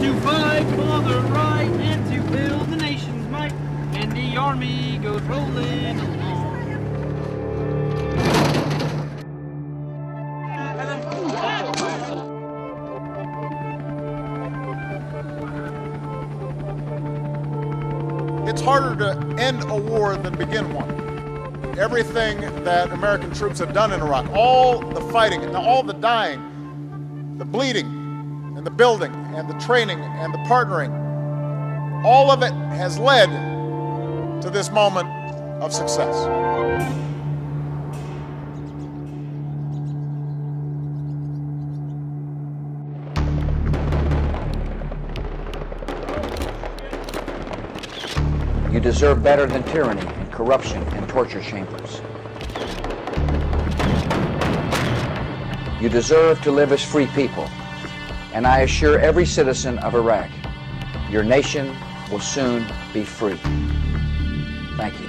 to fight for the right and to build the nation's might, and the army goes rolling along. It's harder to end a war than begin one. Everything that American troops have done in Iraq, all the fighting, and all the dying, the bleeding, the building, and the training, and the partnering, all of it has led to this moment of success. You deserve better than tyranny and corruption and torture chambers. You deserve to live as free people. And I assure every citizen of Iraq, your nation will soon be free. Thank you.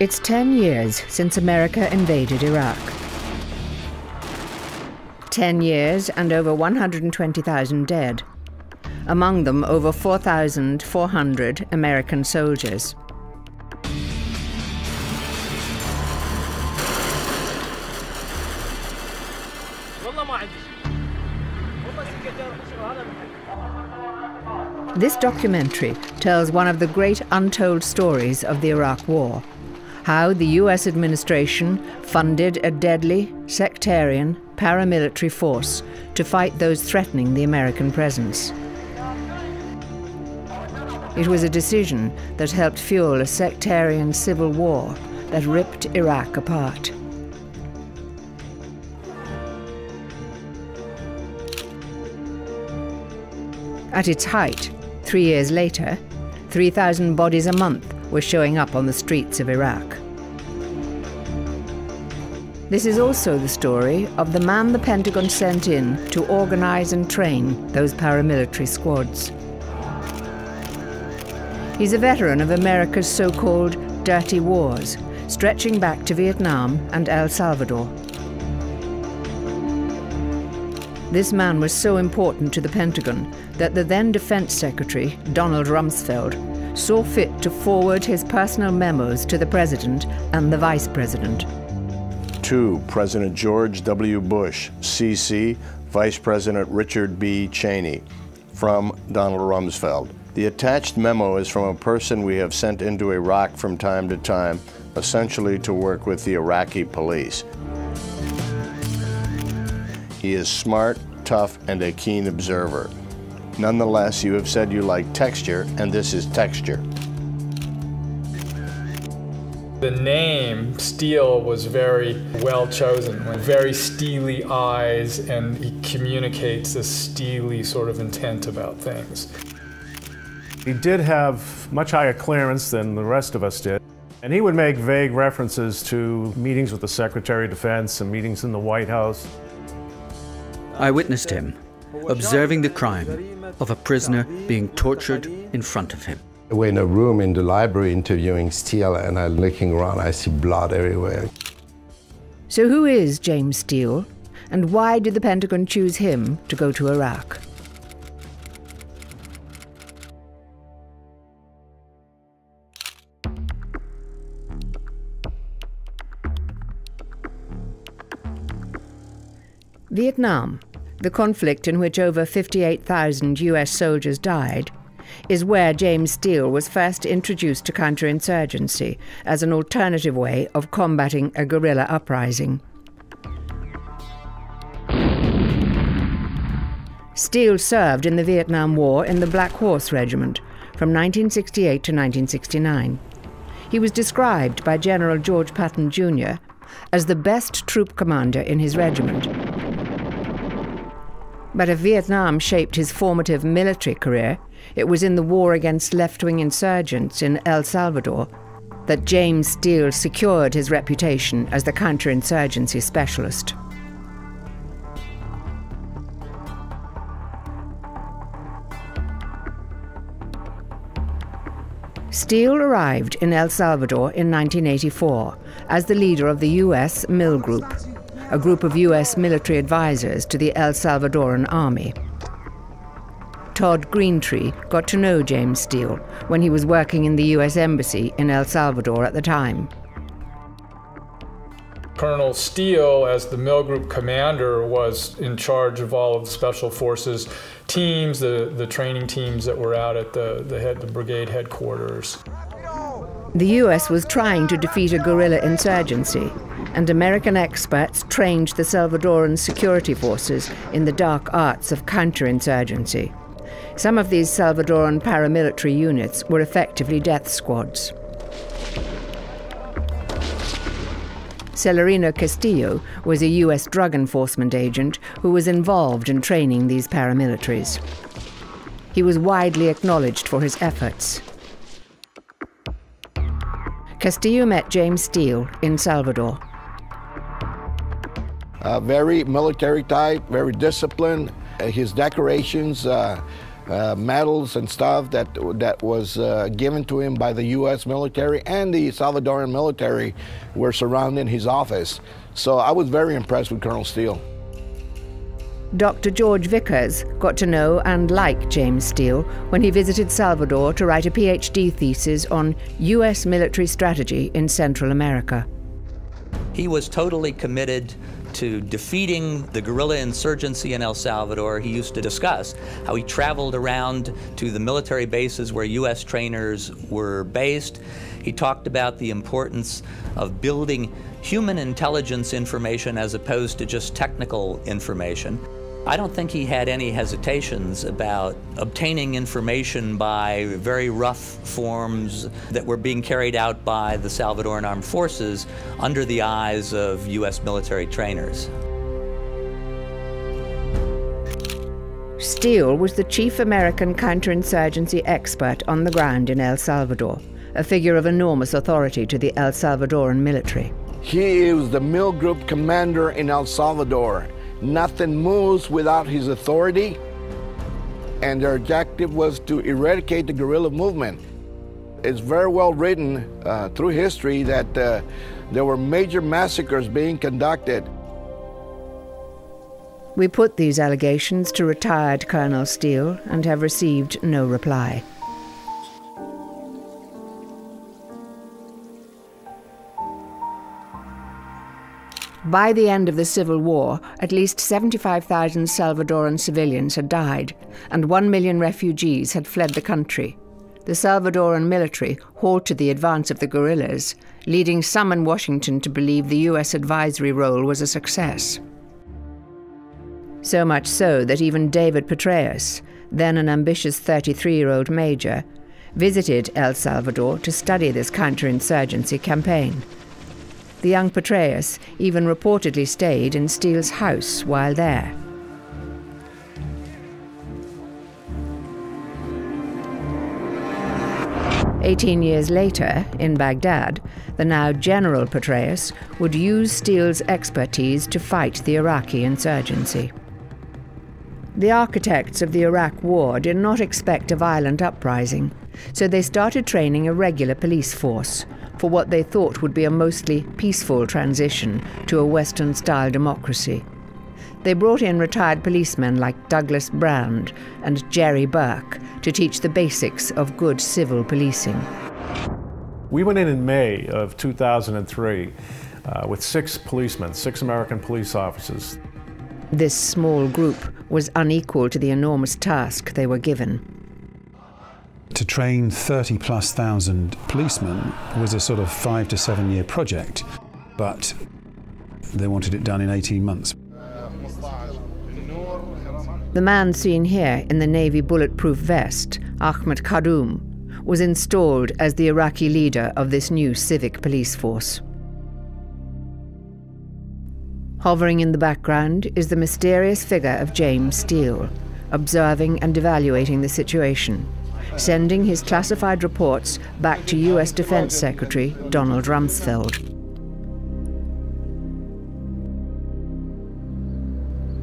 It's 10 years since America invaded Iraq. 10 years and over 120,000 dead. Among them, over 4,400 American soldiers. This documentary tells one of the great untold stories of the Iraq War how the US administration funded a deadly, sectarian, paramilitary force to fight those threatening the American presence. It was a decision that helped fuel a sectarian civil war that ripped Iraq apart. At its height, three years later, 3,000 bodies a month were showing up on the streets of Iraq. This is also the story of the man the Pentagon sent in to organize and train those paramilitary squads. He's a veteran of America's so called dirty wars, stretching back to Vietnam and El Salvador. This man was so important to the Pentagon that the then Defense Secretary, Donald Rumsfeld, saw fit to forward his personal memos to the President and the Vice President. To President George W. Bush, CC, Vice President Richard B. Cheney, from Donald Rumsfeld. The attached memo is from a person we have sent into Iraq from time to time, essentially to work with the Iraqi police. He is smart, tough, and a keen observer. Nonetheless, you have said you like texture, and this is texture. The name Steele was very well chosen, with very steely eyes, and he communicates a steely sort of intent about things. He did have much higher clearance than the rest of us did. And he would make vague references to meetings with the Secretary of Defense and meetings in the White House. I witnessed him observing the crime of a prisoner being tortured in front of him. We're in a room in the library interviewing Steele, and I'm looking around, I see blood everywhere. So, who is James Steele, and why did the Pentagon choose him to go to Iraq? Vietnam, the conflict in which over 58,000 US soldiers died, is where James Steele was first introduced to counterinsurgency as an alternative way of combating a guerrilla uprising. Steele served in the Vietnam War in the Black Horse Regiment from 1968 to 1969. He was described by General George Patton Jr. as the best troop commander in his regiment. But if Vietnam shaped his formative military career, it was in the war against left wing insurgents in El Salvador that James Steele secured his reputation as the counterinsurgency specialist. Steele arrived in El Salvador in 1984 as the leader of the U.S. MilGroup, a group of U.S. military advisors to the El Salvadoran army. Todd Greentree got to know James Steele when he was working in the U.S. Embassy in El Salvador at the time. Colonel Steele, as the MilGroup commander, was in charge of all of the Special Forces teams, the, the training teams that were out at the, the, head, the brigade headquarters. The U.S. was trying to defeat a guerrilla insurgency, and American experts trained the Salvadoran security forces in the dark arts of counterinsurgency. Some of these Salvadoran paramilitary units were effectively death squads. Celerino Castillo was a U.S. drug enforcement agent who was involved in training these paramilitaries. He was widely acknowledged for his efforts. Castillo met James Steele in Salvador. Uh, very military type, very disciplined. Uh, his decorations, uh, uh, medals and stuff that that was uh, given to him by the U.S. military and the Salvadoran military were surrounding his office. So I was very impressed with Colonel Steele. Dr. George Vickers got to know and like James Steele when he visited Salvador to write a PhD thesis on U.S. military strategy in Central America. He was totally committed to defeating the guerrilla insurgency in El Salvador. He used to discuss how he traveled around to the military bases where U.S. trainers were based. He talked about the importance of building human intelligence information as opposed to just technical information. I don't think he had any hesitations about obtaining information by very rough forms that were being carried out by the Salvadoran Armed Forces under the eyes of U.S. military trainers. Steele was the chief American counterinsurgency expert on the ground in El Salvador, a figure of enormous authority to the El Salvadoran military. He was the MilGroup commander in El Salvador Nothing moves without his authority, and their objective was to eradicate the guerrilla movement. It's very well written uh, through history that uh, there were major massacres being conducted. We put these allegations to retired Colonel Steele and have received no reply. By the end of the Civil War, at least 75,000 Salvadoran civilians had died, and 1 million refugees had fled the country. The Salvadoran military halted the advance of the guerrillas, leading some in Washington to believe the U.S. advisory role was a success. So much so that even David Petraeus, then an ambitious 33 year old major, visited El Salvador to study this counterinsurgency campaign. The young Petraeus even reportedly stayed in Steele's house while there. Eighteen years later, in Baghdad, the now General Petraeus would use Steele's expertise to fight the Iraqi insurgency. The architects of the Iraq War did not expect a violent uprising, so they started training a regular police force for what they thought would be a mostly peaceful transition to a Western style democracy. They brought in retired policemen like Douglas Brand and Jerry Burke to teach the basics of good civil policing. We went in in May of 2003 uh, with six policemen, six American police officers. This small group was unequal to the enormous task they were given to train 30 plus thousand policemen was a sort of five to seven year project, but they wanted it done in 18 months. The man seen here in the Navy bulletproof vest, Ahmed Khadoum, was installed as the Iraqi leader of this new civic police force. Hovering in the background is the mysterious figure of James Steele, observing and evaluating the situation sending his classified reports back to US Defense Secretary Donald Rumsfeld.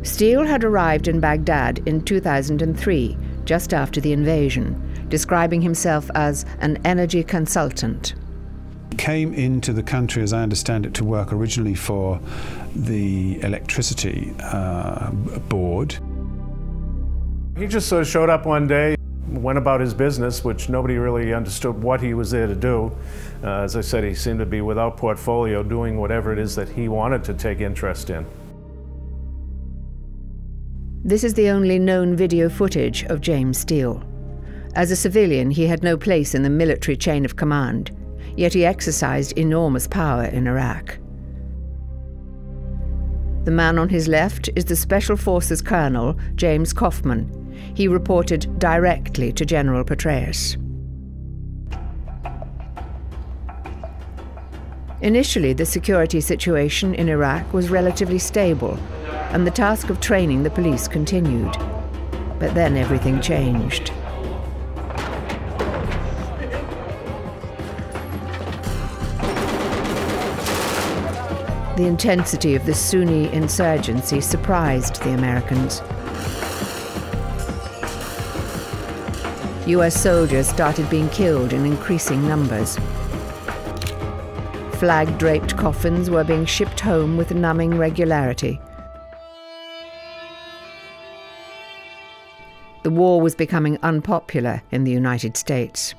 Steele had arrived in Baghdad in 2003, just after the invasion, describing himself as an energy consultant. came into the country, as I understand it, to work originally for the electricity uh, board. He just sort of showed up one day, went about his business, which nobody really understood what he was there to do. Uh, as I said, he seemed to be without portfolio, doing whatever it is that he wanted to take interest in. This is the only known video footage of James Steele. As a civilian, he had no place in the military chain of command, yet he exercised enormous power in Iraq. The man on his left is the Special Forces Colonel, James Coffman. He reported directly to General Petraeus. Initially, the security situation in Iraq was relatively stable, and the task of training the police continued. But then everything changed. The intensity of the Sunni insurgency surprised the Americans. US soldiers started being killed in increasing numbers. Flag draped coffins were being shipped home with numbing regularity. The war was becoming unpopular in the United States.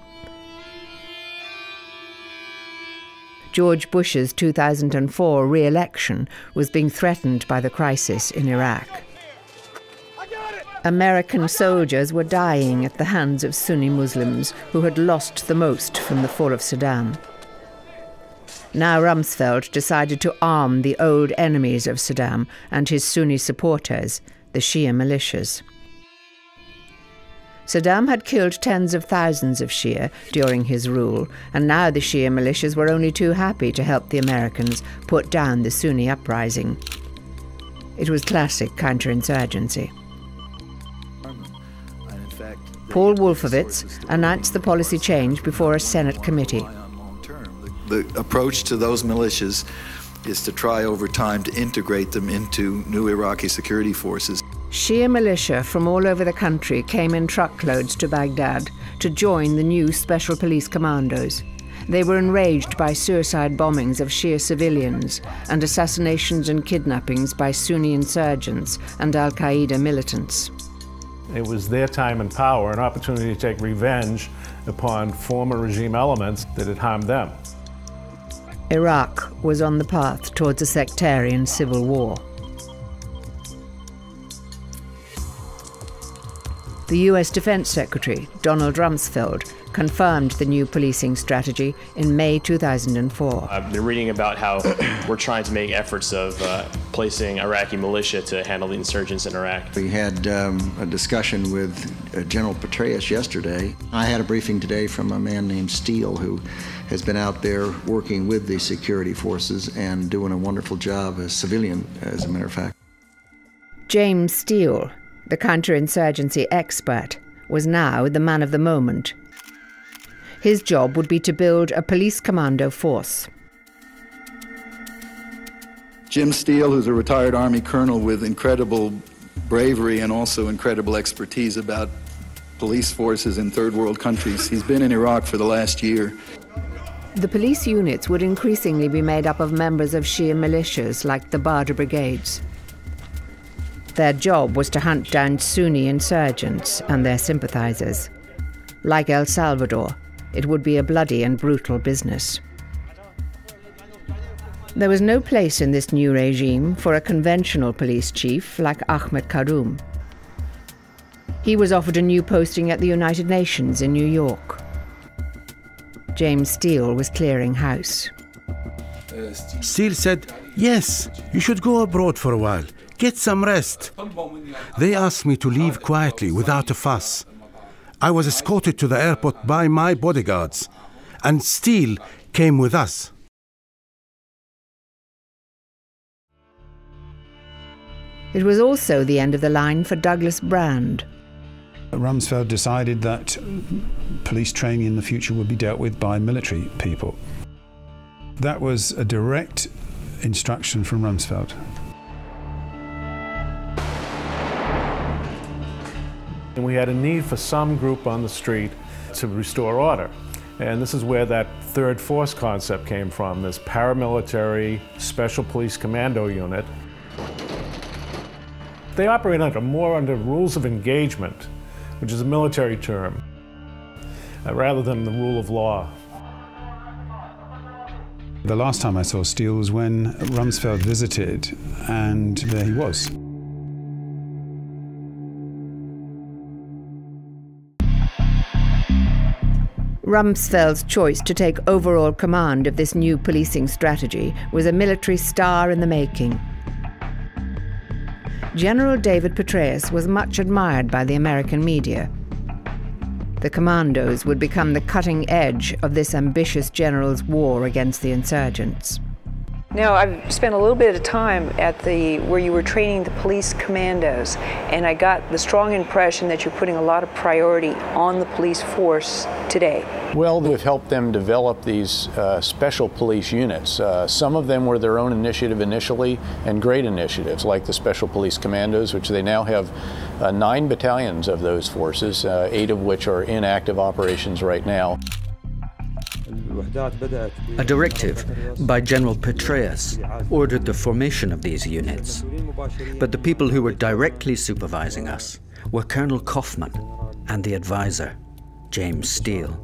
George Bush's 2004 re election was being threatened by the crisis in Iraq. American soldiers were dying at the hands of Sunni Muslims who had lost the most from the fall of Saddam. Now Rumsfeld decided to arm the old enemies of Saddam and his Sunni supporters, the Shia militias. Saddam had killed tens of thousands of Shia during his rule, and now the Shia militias were only too happy to help the Americans put down the Sunni uprising. It was classic counterinsurgency. Paul Wolfowitz announced the policy change before a Senate committee. The approach to those militias is to try over time to integrate them into new Iraqi security forces. Shia militia from all over the country came in truckloads to Baghdad to join the new Special Police Commandos. They were enraged by suicide bombings of Shia civilians and assassinations and kidnappings by Sunni insurgents and Al Qaeda militants. It was their time and power, an opportunity to take revenge upon former regime elements that had harmed them. Iraq was on the path towards a sectarian civil war. The US Defense Secretary, Donald Rumsfeld, confirmed the new policing strategy in May 2004. I've been reading about how we're trying to make efforts of uh, placing Iraqi militia to handle the insurgents in Iraq. We had um, a discussion with uh, General Petraeus yesterday. I had a briefing today from a man named Steele who has been out there working with the security forces and doing a wonderful job as civilian, as a matter of fact. James Steele, the counterinsurgency expert, was now the man of the moment. His job would be to build a police commando force. Jim Steele, who's a retired Army colonel with incredible bravery and also incredible expertise about police forces in third world countries, he's been in Iraq for the last year. The police units would increasingly be made up of members of Shia militias like the Badr Brigades. Their job was to hunt down Sunni insurgents and their sympathizers. Like El Salvador, it would be a bloody and brutal business. There was no place in this new regime for a conventional police chief like Ahmed Karoum. He was offered a new posting at the United Nations in New York. James Steele was clearing house. Steele said, Yes, you should go abroad for a while. Get some rest. They asked me to leave quietly without a fuss. I was escorted to the airport by my bodyguards, and Steele came with us. It was also the end of the line for Douglas Brand. Rumsfeld decided that police training in the future would be dealt with by military people. That was a direct instruction from Rumsfeld. And we had a need for some group on the street to restore order. And this is where that third force concept came from, this paramilitary special police commando unit. They operate under more under rules of engagement, which is a military term, uh, rather than the rule of law. The last time I saw Steele was when Rumsfeld visited, and there he was. Rumsfeld's choice to take overall command of this new policing strategy was a military star in the making. General David Petraeus was much admired by the American media. The commandos would become the cutting edge of this ambitious general's war against the insurgents. Now, I've spent a little bit of time at the where you were training the police commandos, and I got the strong impression that you're putting a lot of priority on the police force today. Well, we've helped them develop these uh, special police units. Uh, some of them were their own initiative initially, and great initiatives like the Special Police Commandos, which they now have uh, nine battalions of those forces, uh, eight of which are in active operations right now. A directive by General Petraeus ordered the formation of these units. But the people who were directly supervising us were Colonel Coffman and the advisor, James Steele.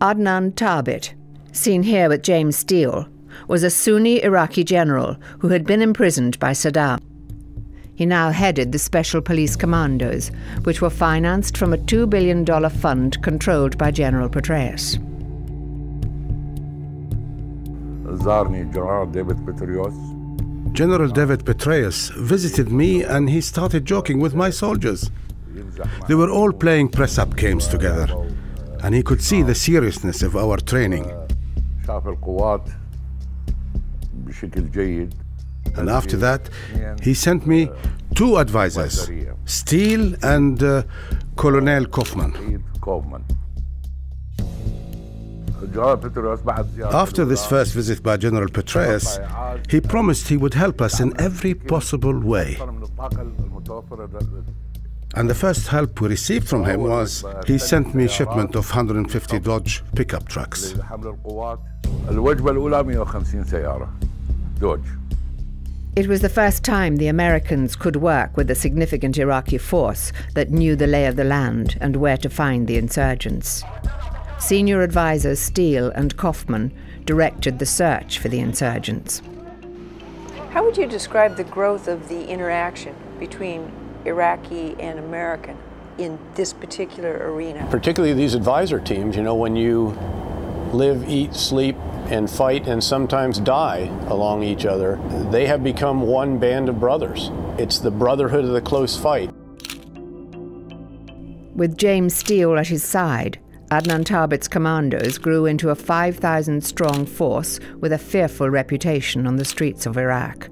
Adnan Thabit, seen here with James Steele, was a Sunni Iraqi general who had been imprisoned by Saddam. He now headed the Special Police Commandos, which were financed from a $2 billion fund controlled by General Petraeus. General David Petraeus visited me and he started joking with my soldiers. They were all playing press up games together, and he could see the seriousness of our training. And after that, he sent me two advisors, Steele and uh, Colonel Coffman. After this first visit by General Petraeus, he promised he would help us in every possible way. And the first help we received from him was he sent me a shipment of 150 Dodge pickup trucks. It was the first time the Americans could work with a significant Iraqi force that knew the lay of the land and where to find the insurgents. Senior advisors Steele and Coffman directed the search for the insurgents. How would you describe the growth of the interaction between Iraqi and American in this particular arena? Particularly these advisor teams, you know, when you live, eat, sleep, and fight and sometimes die along each other, they have become one band of brothers. It's the brotherhood of the close fight. With James Steele at his side, Adnan Thabit's commandos grew into a 5,000 strong force with a fearful reputation on the streets of Iraq.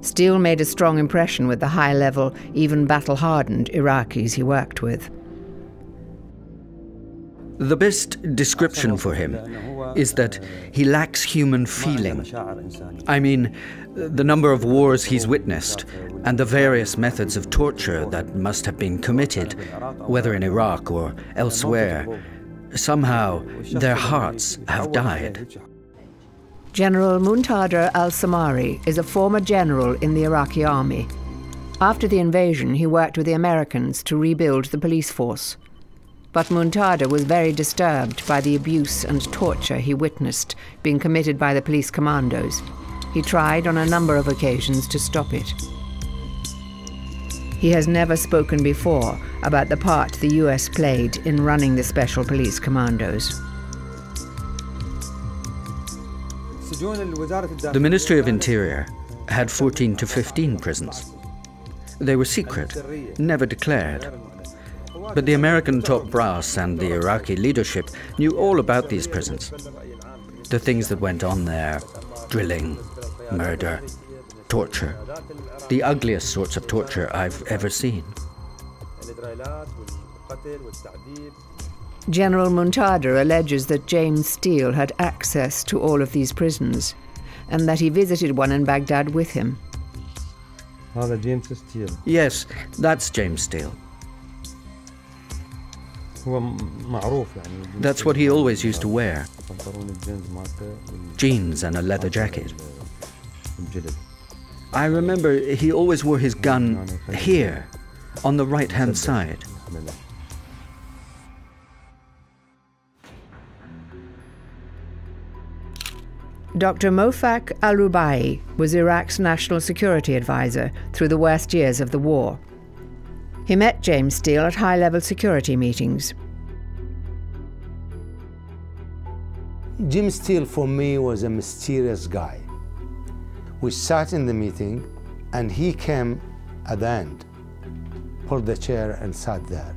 Steele made a strong impression with the high level, even battle hardened Iraqis he worked with. The best description for him is that he lacks human feeling. I mean, the number of wars he's witnessed and the various methods of torture that must have been committed, whether in Iraq or elsewhere, somehow their hearts have died. General Muntader al Samari is a former general in the Iraqi army. After the invasion, he worked with the Americans to rebuild the police force. But Muntader was very disturbed by the abuse and torture he witnessed being committed by the police commandos. He tried on a number of occasions to stop it. He has never spoken before about the part the US played in running the Special Police Commandos. The Ministry of Interior had 14 to 15 prisons. They were secret, never declared. But the American top brass and the Iraqi leadership knew all about these prisons. The things that went on there drilling, murder, torture. The ugliest sorts of torture I've ever seen. General Muntader alleges that James Steele had access to all of these prisons and that he visited one in Baghdad with him. Yes, that's James Steele. That's what he always used to wear jeans and a leather jacket. I remember he always wore his gun here, on the right hand side. Dr. Mofak Al Rubai was Iraq's national security advisor through the worst years of the war. He met James Steele at high level security meetings. Jim Steele for me was a mysterious guy. We sat in the meeting and he came at the end, pulled the chair and sat there.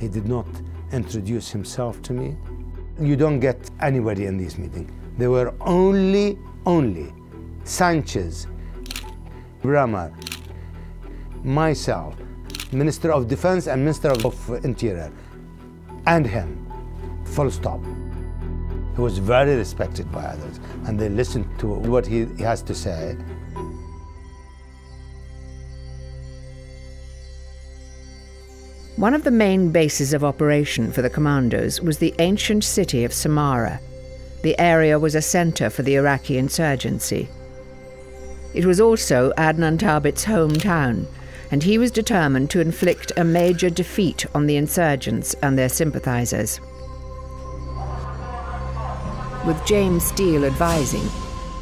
He did not introduce himself to me you don't get anybody in these meetings. There were only, only Sanchez, Bremer, myself, Minister of Defense and Minister of Interior, and him. Full stop. He was very respected by others, and they listened to what he has to say. One of the main bases of operation for the commandos was the ancient city of Samarra. The area was a center for the Iraqi insurgency. It was also Adnan Thabit's hometown, and he was determined to inflict a major defeat on the insurgents and their sympathizers. With James Steele advising,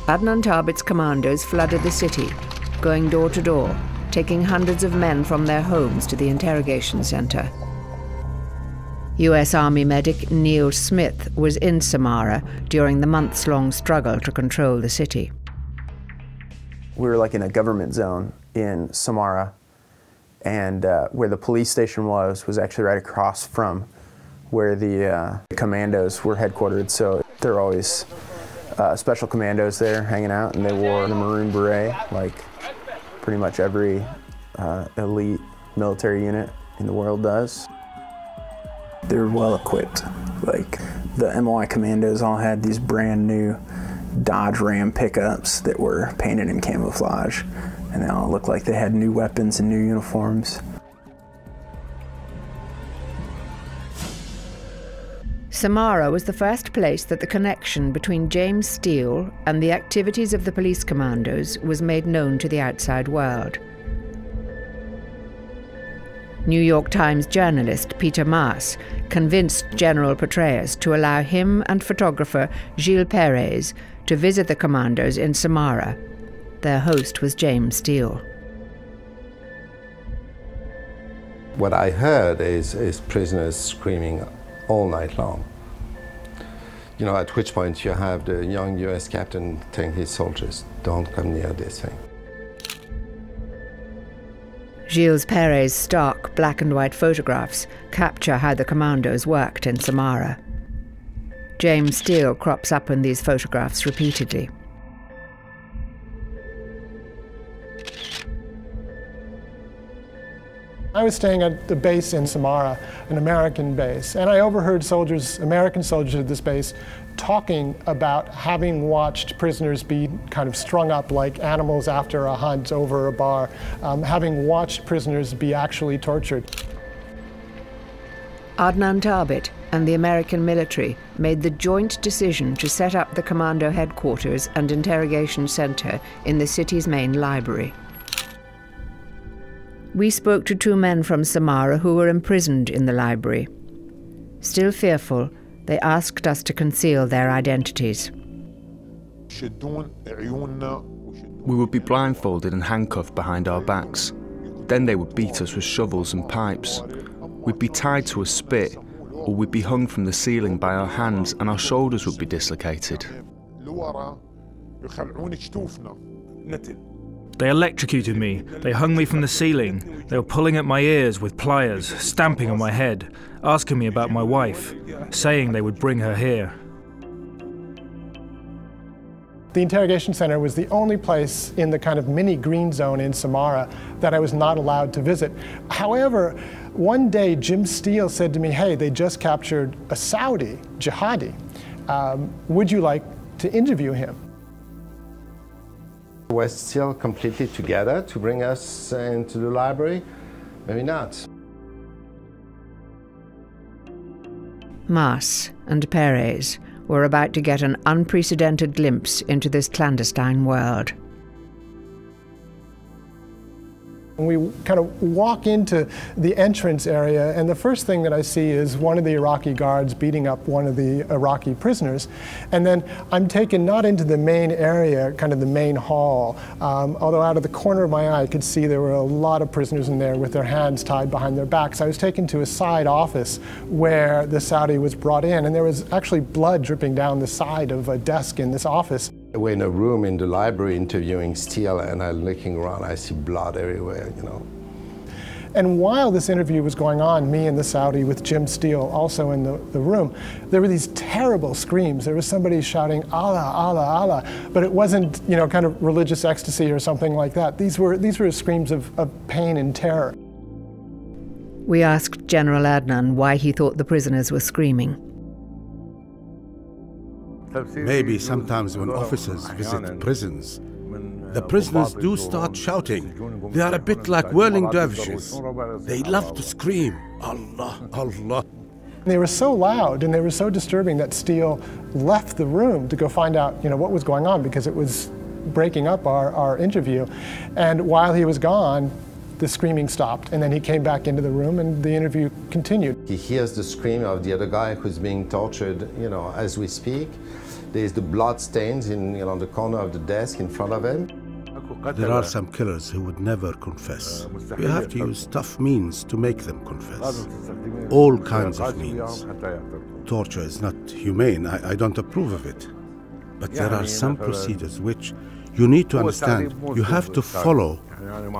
Adnan Thabit's commandos flooded the city, going door to door, taking hundreds of men from their homes to the interrogation center. U.S. Army medic Neil Smith was in Samarra during the months long struggle to control the city. We were like in a government zone in Samarra, and uh, where the police station was, was actually right across from where the uh, commandos were headquartered. So there were always uh, special commandos there hanging out, and they wore the maroon beret, like pretty much every uh, elite military unit in the world does. They're well equipped. Like the MOI commandos all had these brand new Dodge Ram pickups that were painted in camouflage, and they all looked like they had new weapons and new uniforms. Samarra was the first place that the connection between James Steele and the activities of the police commandos was made known to the outside world. New York Times journalist Peter Maas convinced General Petraeus to allow him and photographer Gilles Peress to visit the commandos in Samarra. Their host was James Steele. What I heard is, is prisoners screaming all night long. You know, at which point you have the young US captain telling his soldiers, don't come near this thing. Gilles Peress's stark black and white photographs capture how the commandos worked in Samarra. James Steele crops up in these photographs repeatedly. I was staying at the base in Samarra, an American base, and I overheard soldiers, American soldiers at this base, talking about having watched prisoners be kind of strung up like animals after a hunt over a bar, um, having watched prisoners be actually tortured. Adnan Thabit and the American military made the joint decision to set up the commando headquarters and interrogation center in the city's main library. We spoke to two men from Samarra who were imprisoned in the library. Still fearful, they asked us to conceal their identities. We would be blindfolded and handcuffed behind our backs. Then they would beat us with shovels and pipes. We'd be tied to a spit, or we'd be hung from the ceiling by our hands and our shoulders would be dislocated. They electrocuted me. They hung me from the ceiling. They were pulling at my ears with pliers, stamping on my head, asking me about my wife, saying they would bring her here. The interrogation center was the only place in the kind of mini green zone in Samarra that I was not allowed to visit. However, one day Jim Steele said to me, hey, they just captured a Saudi jihadi. Um, would you like to interview him? Was still completely together to bring us into the library? Maybe not. Maas and Peress were about to get an unprecedented glimpse into this clandestine world. We kind of walk into the entrance area, and the first thing that I see is one of the Iraqi guards beating up one of the Iraqi prisoners. And then I'm taken not into the main area, kind of the main hall, um, although out of the corner of my eye I could see there were a lot of prisoners in there with their hands tied behind their backs. I was taken to a side office where the Saudi was brought in, and there was actually blood dripping down the side of a desk in this office. We're in a room in the library interviewing Steele, and I'm looking around, I see blood everywhere, you know. And while this interview was going on, me and the Saudi with Jim Steele also in the, the room, there were these terrible screams. There was somebody shouting, Allah, Allah, Allah. But it wasn't, you know, kind of religious ecstasy or something like that. These were, these were screams of, of pain and terror. We asked General Adnan why he thought the prisoners were screaming. Maybe sometimes when officers visit prisons, the prisoners do start shouting. They are a bit like whirling dervishes. They love to scream, Allah, Allah. They were so loud and they were so disturbing that Steele left the room to go find out, you know, what was going on because it was breaking up our, our interview. And while he was gone, the screaming stopped, and then he came back into the room, and the interview continued. He hears the scream of the other guy who's being tortured, you know, as we speak. There's the blood stains in, you know, the corner of the desk in front of him. There are some killers who would never confess. You have to use tough means to make them confess. All kinds of means. Torture is not humane. I, I don't approve of it. But there are some procedures which you need to understand you have to follow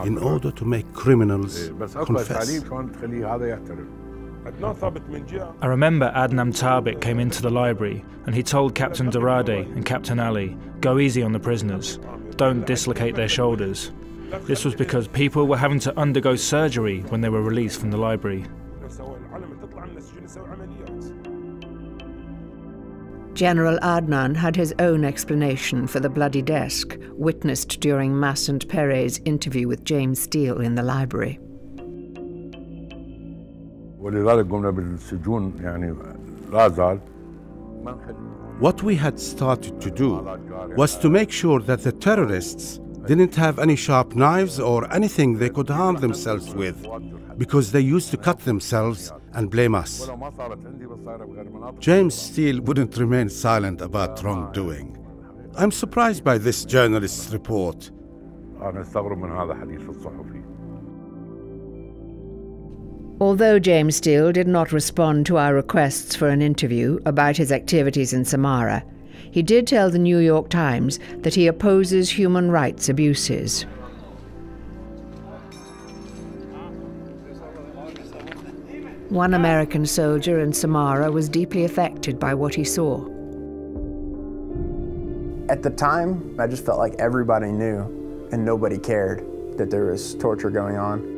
in order to make criminals confess. I remember Adnan Thabit came into the library and he told Captain Durade and Captain Ali, go easy on the prisoners, don't dislocate their shoulders. This was because people were having to undergo surgery when they were released from the library. General Adnan had his own explanation for the bloody desk, witnessed during Maas and Peress's interview with James Steele in the library. What we had started to do was to make sure that the terrorists didn't have any sharp knives or anything they could harm themselves with, because they used to cut themselves and blame us. James Steele wouldn't remain silent about wrongdoing. I'm surprised by this journalist's report. Although James Steele did not respond to our requests for an interview about his activities in Samarra, he did tell the New York Times that he opposes human rights abuses. One American soldier in Samarra was deeply affected by what he saw. At the time, I just felt like everybody knew and nobody cared that there was torture going on.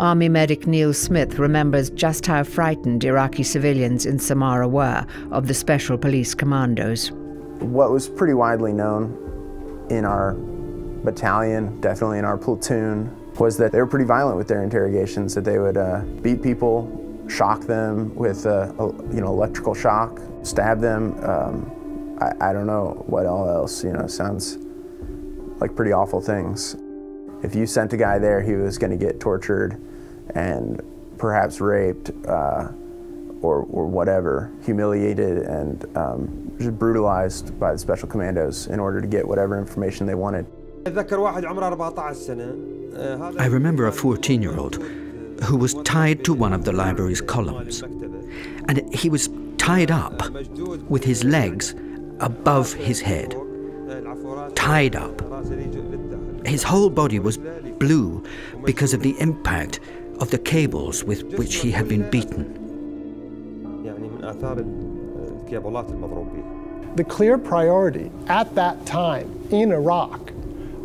Army medic Neil Smith remembers just how frightened Iraqi civilians in Samarra were of the Special Police Commandos. What was pretty widely known in our battalion, definitely in our platoon, was that they were pretty violent with their interrogations, that they would uh, beat people, shock them with uh, you know, electrical shock, stab them. Um, I, I don't know what all else, you know, sounds like pretty awful things. If you sent a guy there, he was going to get tortured and perhaps raped uh, or, or whatever, humiliated and um, just brutalized by the special commandos in order to get whatever information they wanted. I remember a 14 year old who was tied to one of the library's columns. And he was tied up with his legs above his head. Tied up. His whole body was blue because of the impact of the cables with which he had been beaten. The clear priority at that time in Iraq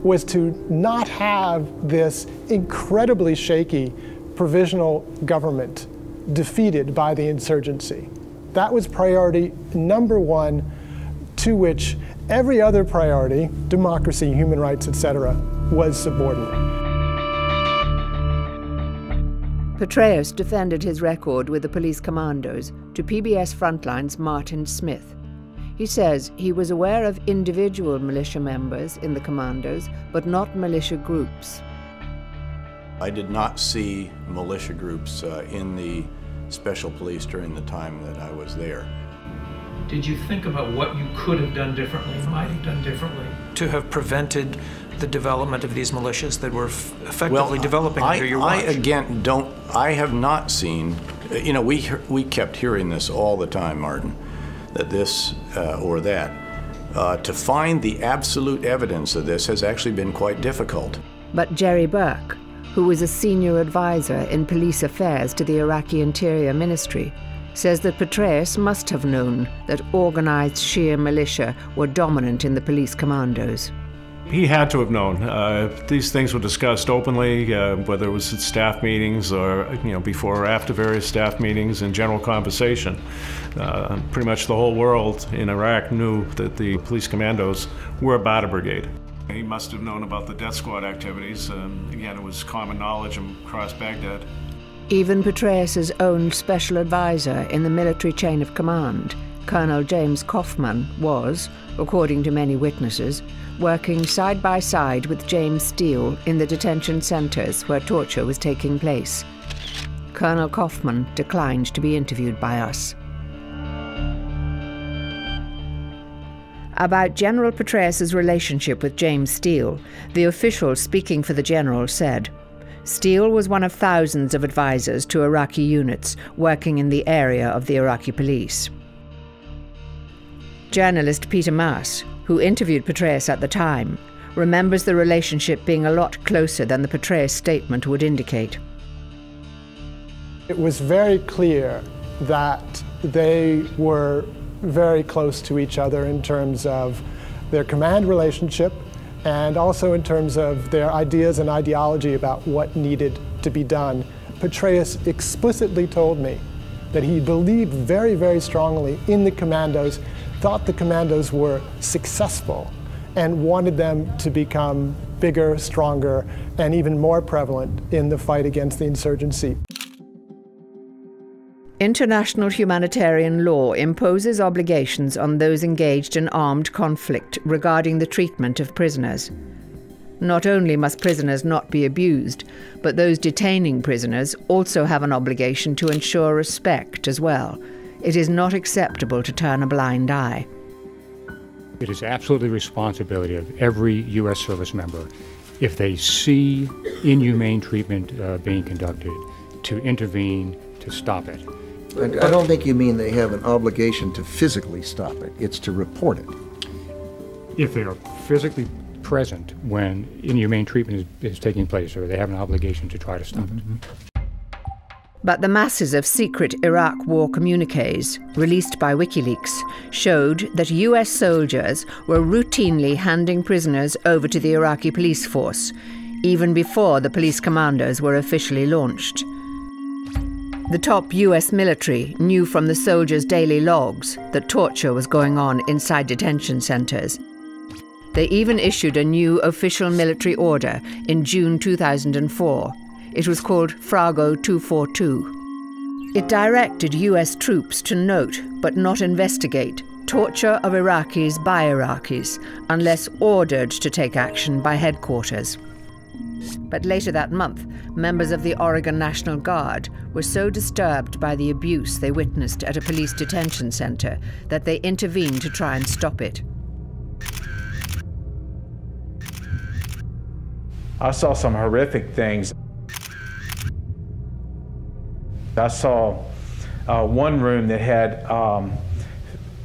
was to not have this incredibly shaky provisional government defeated by the insurgency. That was priority number one to which every other priority, democracy, human rights, etc., was subordinate. Petraeus defended his record with the police commandos to PBS Frontline's Martin Smith. He says he was aware of individual militia members in the commandos, but not militia groups. I did not see militia groups uh, in the special police during the time that I was there. Did you think about what you could have done differently, might have done differently? To have prevented the development of these militias that were effectively well, developing I, under your watch? I again don't. I have not seen. You know, we we kept hearing this all the time, Martin, that this uh, or that. Uh, to find the absolute evidence of this has actually been quite difficult. But Jerry Burke, who was a senior advisor in police affairs to the Iraqi Interior Ministry, says that Petraeus must have known that organized Shia militia were dominant in the police commandos. He had to have known. Uh, these things were discussed openly, uh, whether it was at staff meetings or you know before or after various staff meetings and general conversation. Uh, pretty much the whole world in Iraq knew that the police commandos were about a brigade. He must have known about the death squad activities. Um, again, it was common knowledge across Baghdad. Even Petraeus's own special advisor in the military chain of command, Colonel James Coffman, was, according to many witnesses, working side by side with James Steele in the detention centers where torture was taking place. Colonel Coffman declined to be interviewed by us. About General Petraeus's relationship with James Steele, the official speaking for the general said, Steele was one of thousands of advisors to Iraqi units working in the area of the Iraqi police. Journalist Peter Maas, who interviewed Petraeus at the time, remembers the relationship being a lot closer than the Petraeus statement would indicate. It was very clear that they were very close to each other in terms of their command relationship and also in terms of their ideas and ideology about what needed to be done. Petraeus explicitly told me that he believed very, very strongly in the commandos thought the commandos were successful and wanted them to become bigger, stronger, and even more prevalent in the fight against the insurgency. International humanitarian law imposes obligations on those engaged in armed conflict regarding the treatment of prisoners. Not only must prisoners not be abused, but those detaining prisoners also have an obligation to ensure respect as well it is not acceptable to turn a blind eye. It is absolutely the responsibility of every U.S. service member, if they see inhumane treatment uh, being conducted, to intervene to stop it. I don't think you mean they have an obligation to physically stop it, it's to report it. If they are physically present when inhumane treatment is, is taking place, or they have an obligation to try to stop mm -hmm. it. But the masses of secret Iraq war communiques, released by WikiLeaks, showed that US soldiers were routinely handing prisoners over to the Iraqi police force, even before the police commandos were officially launched. The top US military knew from the soldiers' daily logs that torture was going on inside detention centers. They even issued a new official military order in June 2004 it was called Frago 242. It directed US troops to note, but not investigate, torture of Iraqis by Iraqis, unless ordered to take action by headquarters. But later that month, members of the Oregon National Guard were so disturbed by the abuse they witnessed at a police detention center that they intervened to try and stop it. I saw some horrific things. I saw uh, one room that had um,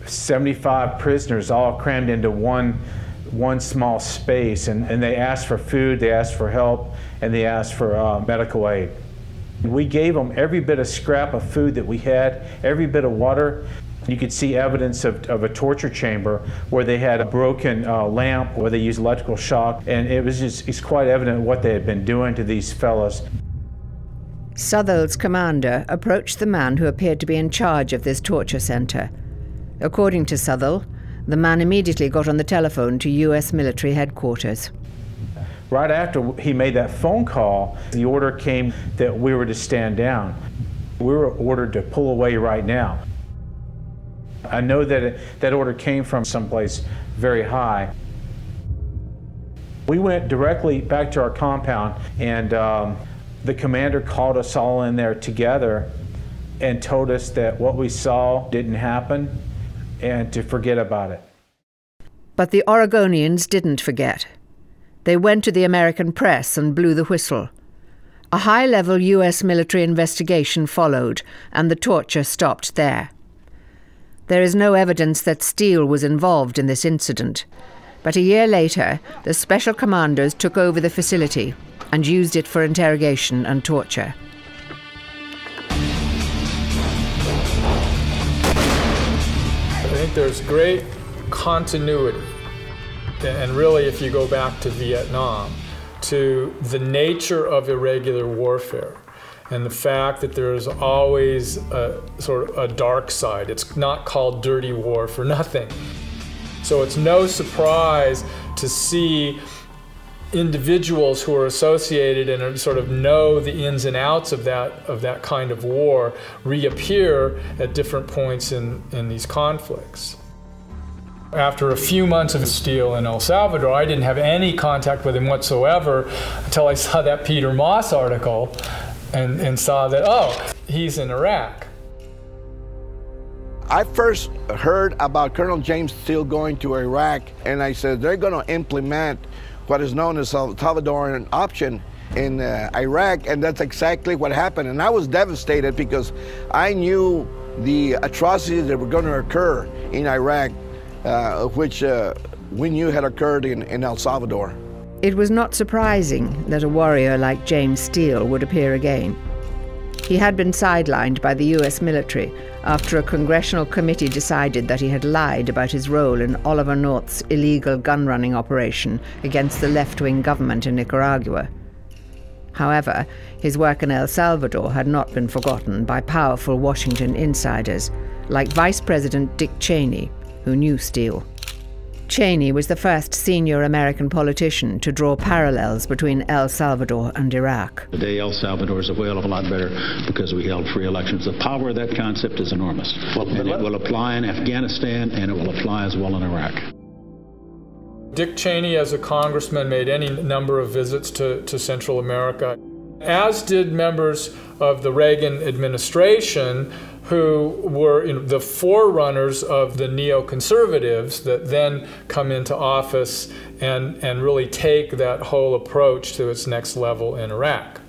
75 prisoners all crammed into one, one small space, and, and they asked for food, they asked for help, and they asked for uh, medical aid. We gave them every bit of scrap of food that we had, every bit of water. You could see evidence of, of a torture chamber where they had a broken uh, lamp, where they used electrical shock, and it was just, it's quite evident what they had been doing to these fellows. Southel's commander approached the man who appeared to be in charge of this torture centre. According to Southel, The man immediately got on the telephone to U.S. military headquarters. Right after he made that phone call, the order came that we were to stand down. We were ordered to pull away right now. I know that it, that order came from someplace very high. We went directly back to our compound, and um, the commander called us all in there together and told us that what we saw didn't happen and to forget about it. But the Oregonians didn't forget. They went to the American press and blew the whistle. A high level US military investigation followed, and the torture stopped there. There is no evidence that Steele was involved in this incident, but a year later, the special commanders took over the facility and used it for interrogation and torture. Think there's great continuity, and really, if you go back to Vietnam, to the nature of irregular warfare and the fact that there's always a sort of a dark side. It's not called dirty war for nothing. So it's no surprise to see individuals who are associated and sort of know the ins and outs of that of that kind of war reappear at different points in, in these conflicts. After a few months of Steele in El Salvador, I didn't have any contact with him whatsoever until I saw that Peter Maas article and, and saw that, oh, he's in Iraq. I first heard about Colonel James Steele going to Iraq, and I said they're going to implement what is known as Salvadoran option in uh, Iraq, and that's exactly what happened. And I was devastated because I knew the atrocities that were going to occur in Iraq, uh, which uh, we knew had occurred in, in El Salvador. It was not surprising that a warrior like James Steele would appear again. He had been sidelined by the US military after a congressional committee decided that he had lied about his role in Oliver North's illegal gun running operation against the left wing government in Nicaragua. However, his work in El Salvador had not been forgotten by powerful Washington insiders like Vice President Dick Cheney, who knew Steele. Cheney was the first senior American politician to draw parallels between El Salvador and Iraq. Today, El Salvador is a whale of a lot better because we held free elections. The power of that concept is enormous. Well, and it will apply in Afghanistan and it will apply as well in Iraq. Dick Cheney, as a congressman, made any number of visits to, to Central America, as did members of the Reagan administration who were you know, the forerunners of the neoconservatives that then come into office and, and really take that whole approach to its next level in Iraq.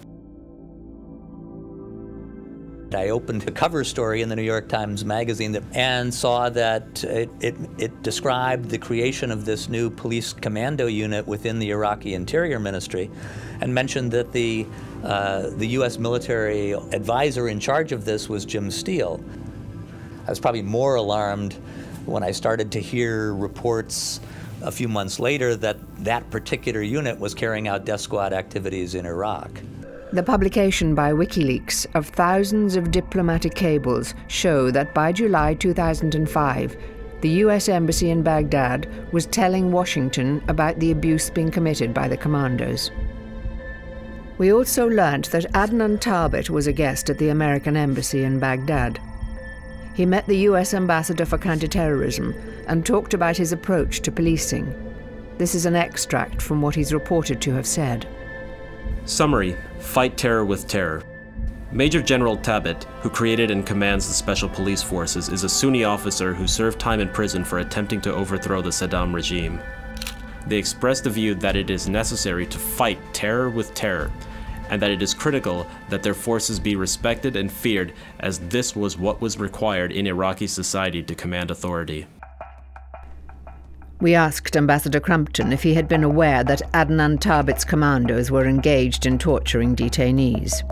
I opened a cover story in the New York Times Magazine and saw that it, it, it, described the creation of this new police commando unit within the Iraqi Interior Ministry and mentioned that the, uh, the U.S. military advisor in charge of this was Jim Steele. I was probably more alarmed when I started to hear reports a few months later that that particular unit was carrying out death squad activities in Iraq. The publication by WikiLeaks of thousands of diplomatic cables show that by July 2005, the US Embassy in Baghdad was telling Washington about the abuse being committed by the commandos. We also learnt that Adnan Thabit was a guest at the American Embassy in Baghdad. He met the US ambassador for counterterrorism and talked about his approach to policing. This is an extract from what he's reported to have said. Summary Fight Terror with Terror. Major General Thabit, who created and commands the Special Police Forces, is a Sunni officer who served time in prison for attempting to overthrow the Saddam regime. They expressed the view that it is necessary to fight terror with terror, and that it is critical that their forces be respected and feared, as this was what was required in Iraqi society to command authority. We asked Ambassador Crumpton if he had been aware that Adnan Thabit's commandos were engaged in torturing detainees.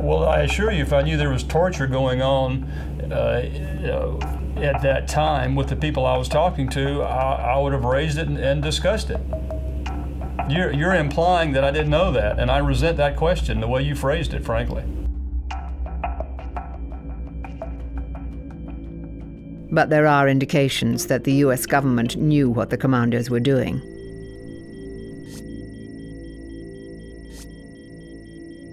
Well, I assure you, if I knew there was torture going on uh, at that time with the people I was talking to, I, I would have raised it and, and discussed it. You're, you're implying that I didn't know that, and I resent that question, the way you phrased it, frankly. But there are indications that the US government knew what the commandos were doing.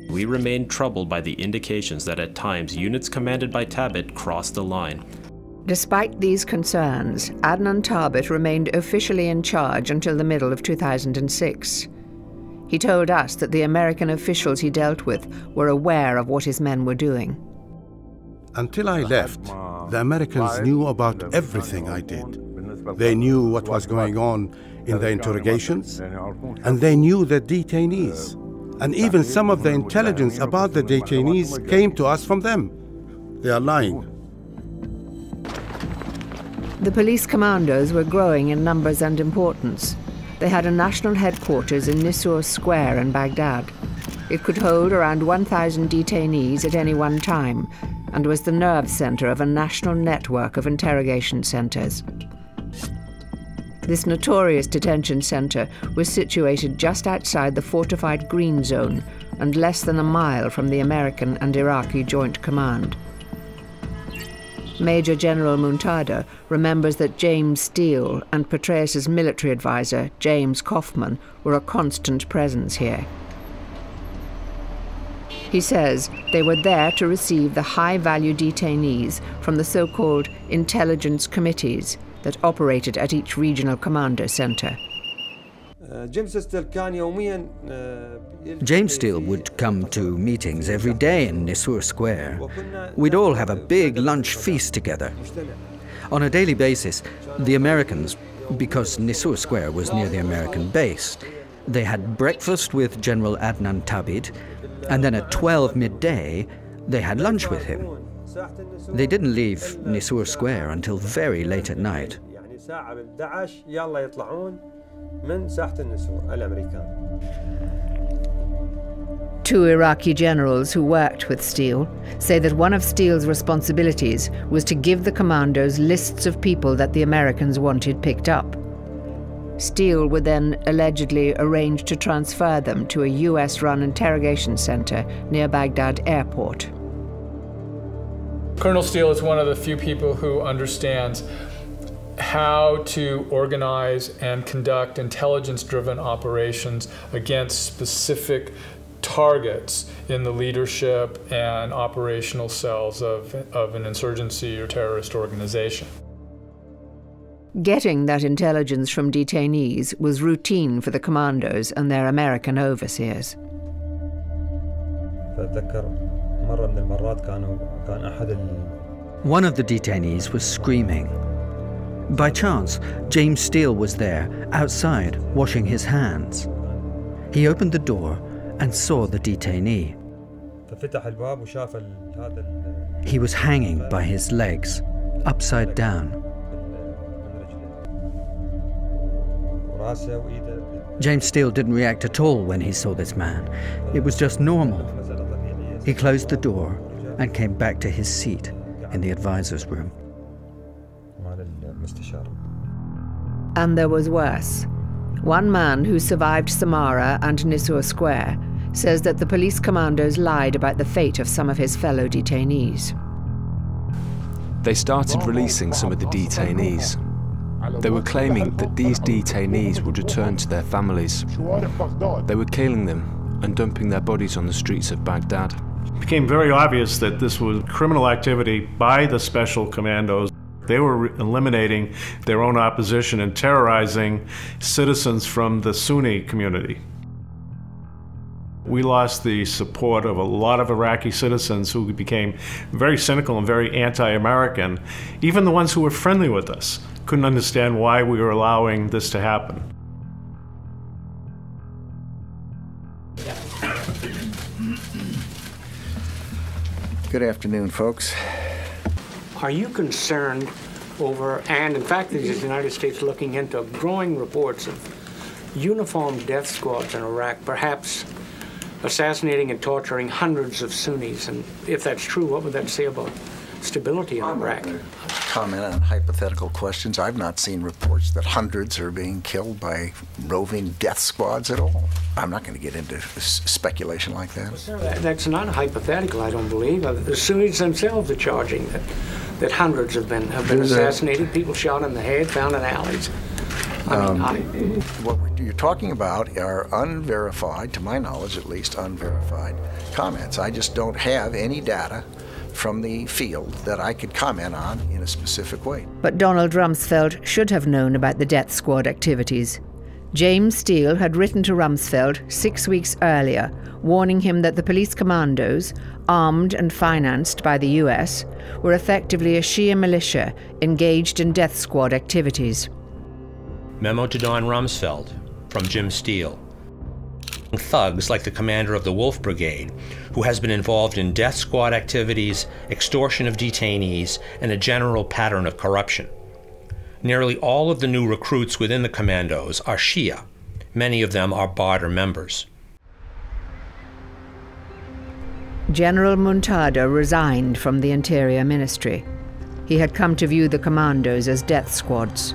We remain troubled by the indications that at times units commanded by Thabit crossed the line. Despite these concerns, Adnan Thabit remained officially in charge until the middle of 2006. He told us that the American officials he dealt with were aware of what his men were doing. Until I left, the Americans knew about everything I did. They knew what was going on in the interrogations, and they knew the detainees. And even some of the intelligence about the detainees came to us from them. They are lying. The police commandos were growing in numbers and importance. They had a national headquarters in Nisour Square in Baghdad. It could hold around 1,000 detainees at any one time and was the nerve center of a national network of interrogation centers. This notorious detention center was situated just outside the fortified Green Zone and less than a mile from the American and Iraqi Joint Command. Major General Muntader remembers that James Steele and Petraeus's military advisor, James Coffman, were a constant presence here. He says they were there to receive the high-value detainees from the so-called intelligence committees that operated at each regional commander center. James Steele uh, would come to meetings every day in Nisour Square. We'd all have a big lunch feast together. On a daily basis, the Americans, because Nisour Square was near the American base, they had breakfast with General Adnan Thabit, and then at 12 midday, they had lunch with him. They didn't leave Nisour Square until very late at night. Two Iraqi generals who worked with Steele say that one of Steele's responsibilities was to give the commandos lists of people that the Americans wanted picked up. Steele would then allegedly arrange to transfer them to a US run interrogation center near Baghdad airport. Colonel Steele is one of the few people who understands how to organize and conduct intelligence driven operations against specific targets in the leadership and operational cells of, of an insurgency or terrorist organization. Getting that intelligence from detainees was routine for the commandos and their American overseers. One of the detainees was screaming. By chance, James Steele was there, outside, washing his hands. He opened the door and saw the detainee. He was hanging by his legs, upside down. James Steele didn't react at all when he saw this man. It was just normal. He closed the door and came back to his seat in the advisor's room. And there was worse. One man who survived Samarra and Nisour Square says that the police commandos lied about the fate of some of his fellow detainees. They started releasing some of the detainees. They were claiming that these detainees would return to their families. They were killing them and dumping their bodies on the streets of Baghdad. It became very obvious that this was criminal activity by the special commandos. They were eliminating their own opposition and terrorizing citizens from the Sunni community. We lost the support of a lot of Iraqi citizens who became very cynical and very anti American, even the ones who were friendly with us couldn't understand why we were allowing this to happen. Good afternoon, folks. Are you concerned over, and in fact, is the United States looking into growing reports of uniformed death squads in Iraq, perhaps assassinating and torturing hundreds of Sunnis? And if that's true, what would that say about stability in Iraq? Comment on hypothetical questions. I've not seen reports that hundreds are being killed by roving death squads at all. I'm not going to get into speculation like that. Well, sir, that, that's not hypothetical, I don't believe. Uh, the Sunnis themselves are charging that that hundreds have been have been There's a- assassinated, people shot in the head, found in alleys. I mean, Um, I, What you're talking about are unverified, to my knowledge at least, unverified comments. I just don't have any data from the field that I could comment on in a specific way. But Donald Rumsfeld should have known about the death squad activities. James Steele had written to Rumsfeld six weeks earlier, warning him that the police commandos, armed and financed by the US, were effectively a Shia militia engaged in death squad activities. Memo to Don Rumsfeld from Jim Steele. Thugs like the commander of the Wolf Brigade, who has been involved in death squad activities, extortion of detainees, and a general pattern of corruption. Nearly all of the new recruits within the commandos are Shia. Many of them are Badr members. General Muntader resigned from the Interior Ministry. He had come to view the commandos as death squads.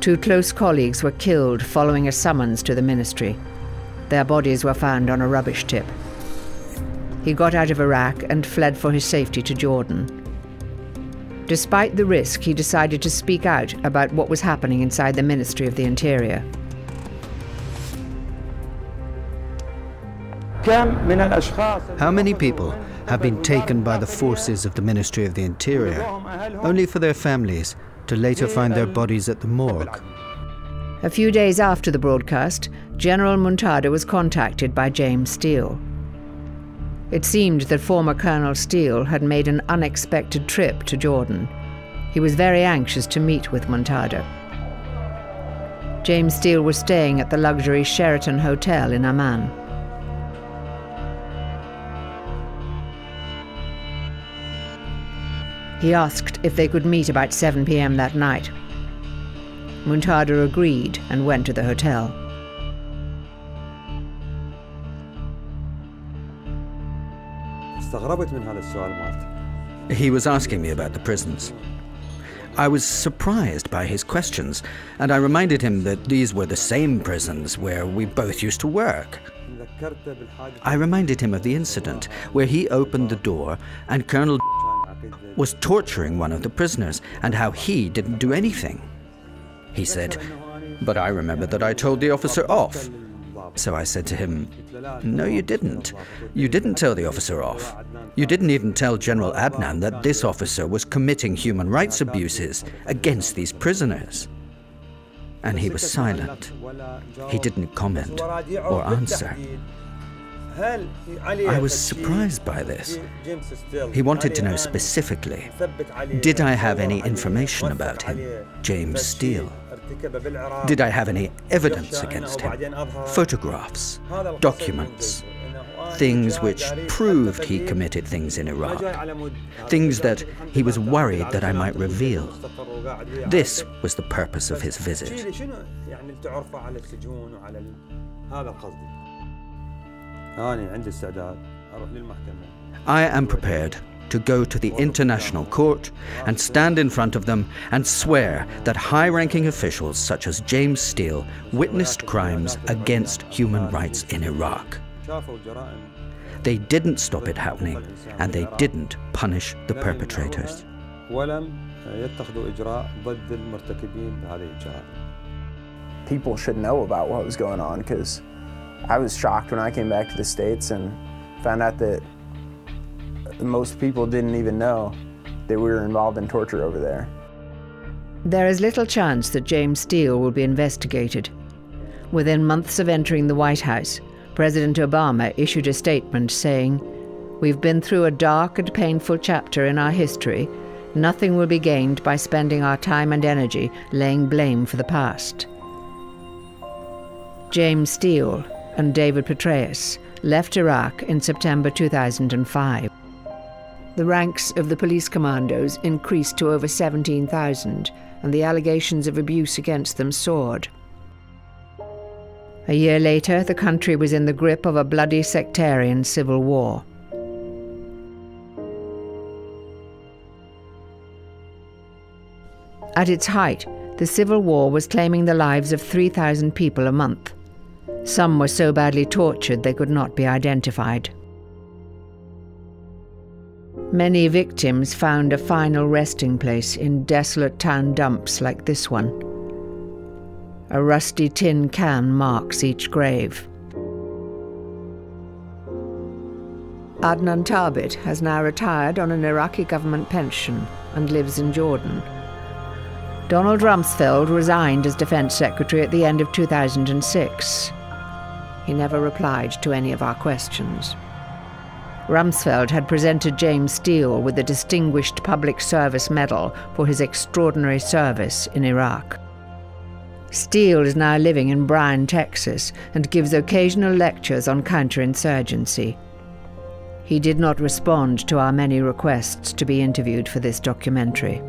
Two close colleagues were killed following a summons to the ministry. Their bodies were found on a rubbish tip. He got out of Iraq and fled for his safety to Jordan. Despite the risk, he decided to speak out about what was happening inside the Ministry of the Interior. How many people have been taken by the forces of the Ministry of the Interior, only for their families to later find their bodies at the morgue? A few days after the broadcast, General Muntader was contacted by James Steele. It seemed that former Colonel Steele had made an unexpected trip to Jordan. He was very anxious to meet with Muntader. James Steele was staying at the luxury Sheraton Hotel in Amman. He asked if they could meet about 7 p.m. that night. Muntader agreed and went to the hotel. استغربت من هذا السؤال مالته He was asking me about the prisons. I was surprised by his questions, and I reminded him that these were the same prisons where we both used to work. ذكرته بالحادث I reminded him of the incident where he opened the door and Colonel was torturing one of the prisoners and how he didn't do anything. He said, But I remember that I told the officer off. So I said to him, No, you didn't. You didn't tell the officer off. You didn't even tell General Adnan that this officer was committing human rights abuses against these prisoners. And he was silent. He didn't comment or answer. I was surprised by this. He wanted to know specifically Did I have any information about him, James Steele? Did I have any evidence against him? Photographs, documents, things which proved he committed things in Iraq, things that he was worried that I might reveal. This was the purpose of his visit. I am prepared to go to the International Court and stand in front of them and swear that high ranking officials such as James Steele witnessed crimes against human rights in Iraq. They didn't stop it happening and they didn't punish the perpetrators. People should know about what was going on because I was shocked when I came back to the States and found out that most people didn't even know that we were involved in torture over there. There is little chance that James Steele will be investigated. Within months of entering the White House, President Obama issued a statement saying, We've been through a dark and painful chapter in our history. Nothing will be gained by spending our time and energy laying blame for the past. James Steele and David Petraeus left Iraq in September 2005. The ranks of the police commandos increased to over 17,000, and the allegations of abuse against them soared. A year later, the country was in the grip of a bloody sectarian civil war. At its height, the civil war was claiming the lives of 3,000 people a month. Some were so badly tortured they could not be identified. Many victims found a final resting place in desolate town dumps like this one. A rusty tin can marks each grave. Adnan Thabit has now retired on an Iraqi government pension and lives in Jordan. Donald Rumsfeld resigned as Defense Secretary at the end of 2006. He never replied to any of our questions. Rumsfeld had presented James Steele with the Distinguished Public Service Medal for his extraordinary service in Iraq. Steele is now living in Bryan, Texas, and gives occasional lectures on counterinsurgency. He did not respond to our many requests to be interviewed for this documentary.